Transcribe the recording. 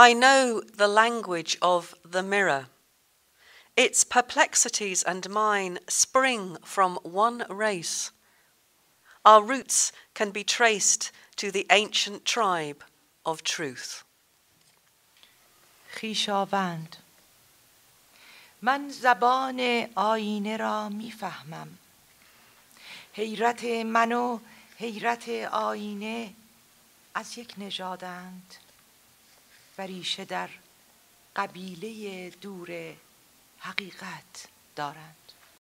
I know the language of the mirror. Its perplexities and mine spring from one race. Our roots can be traced to the ancient tribe of truth. خیشاوند من زبان آینه را میفهمم حیرت من و حیرت آینه از یک نژادند و ریشه در قبیله دور حقیقت دارند.